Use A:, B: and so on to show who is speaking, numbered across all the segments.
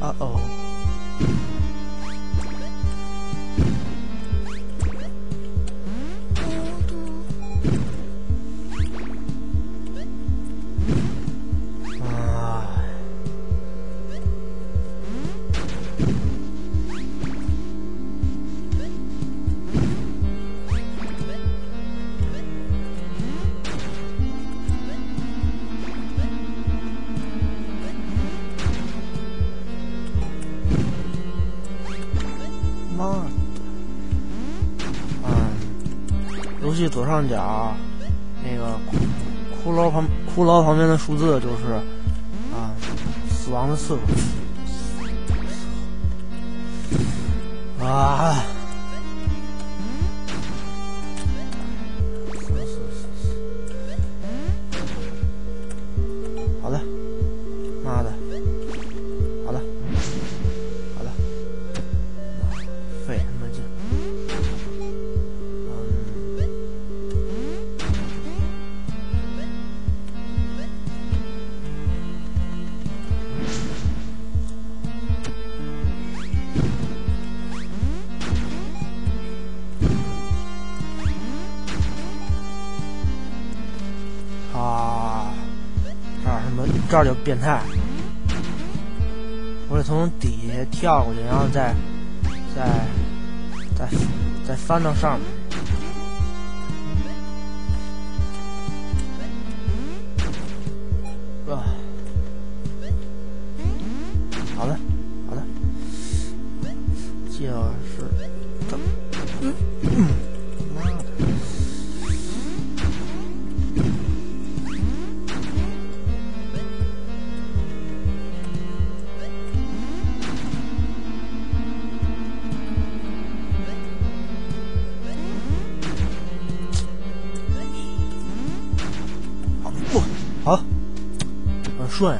A: 啊上角那个骷髅旁骷髅旁边的数字就是啊，死亡的次数啊。这就变态，我得从底下跳过去，然后再再再再翻到上面。啊，对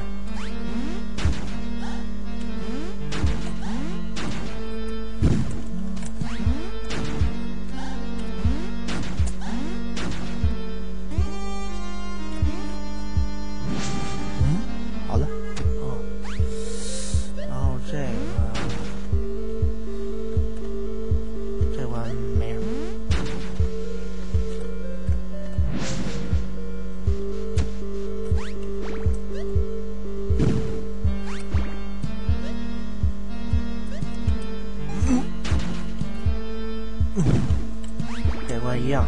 A: 一样，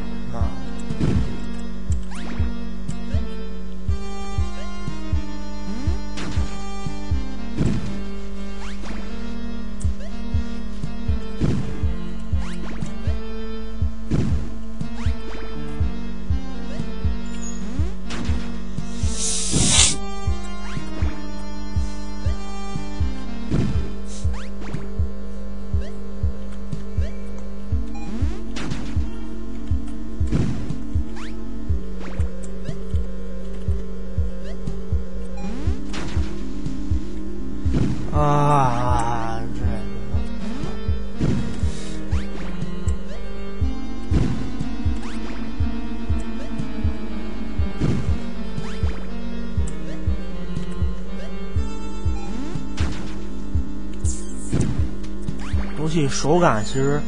A: 游戏手感其实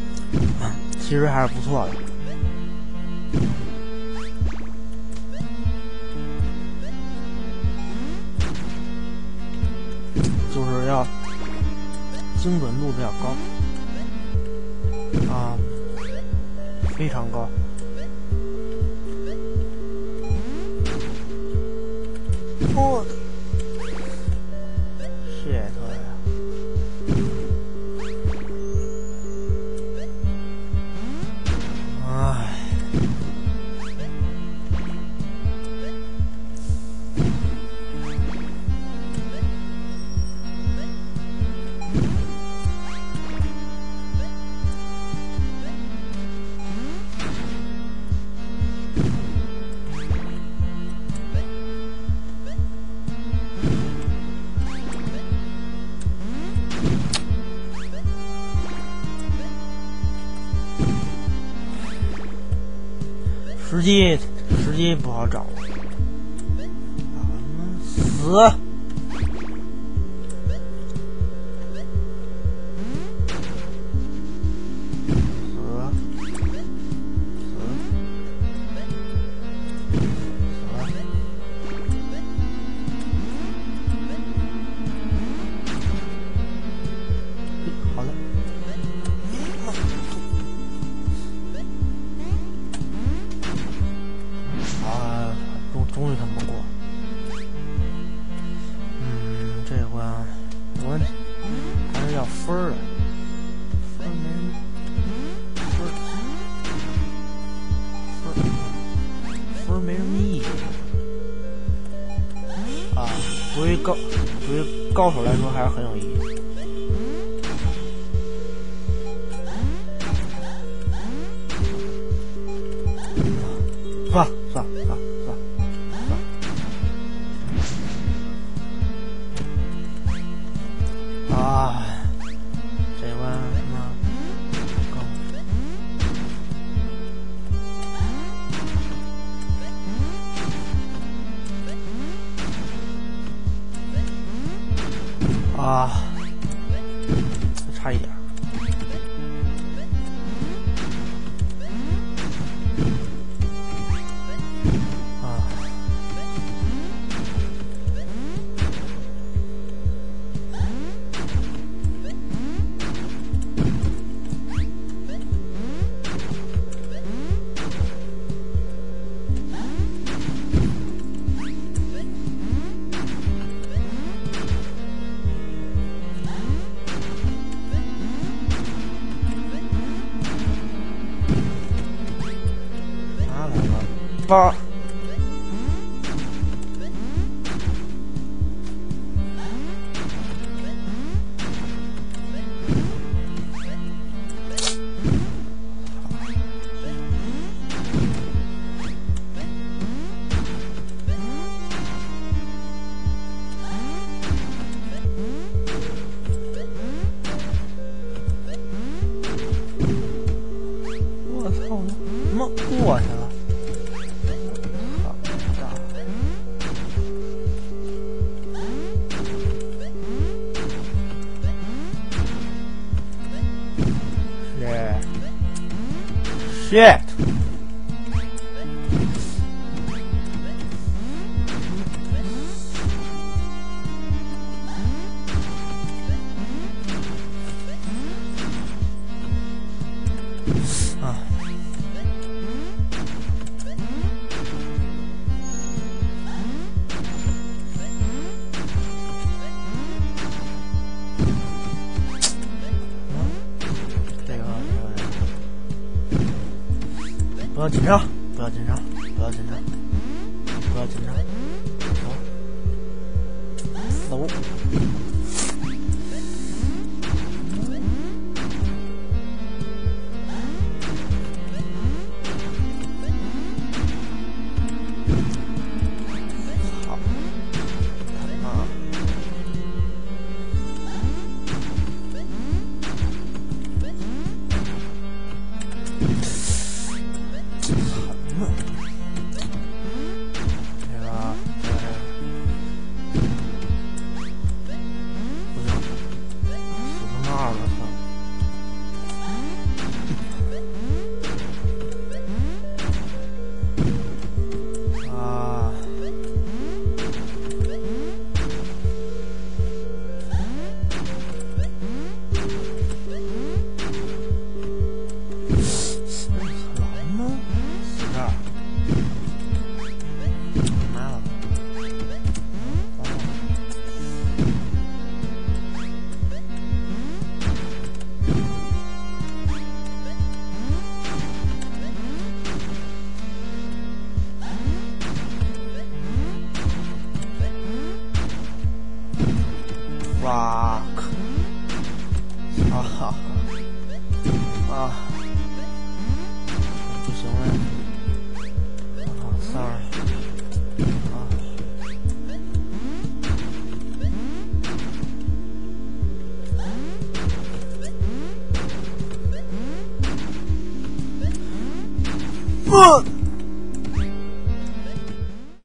A: 其实还是不错的。就是要精准度比较高。啊，非常高。我时机时机不好找。啊，死！我还是要分儿的，分儿没分分分没什么意义啊。对于高对于高手来说还是很有意义。算了算了算了啊，差一点了，shit！要紧张，不要紧张，不要紧张，不要紧张，走，走。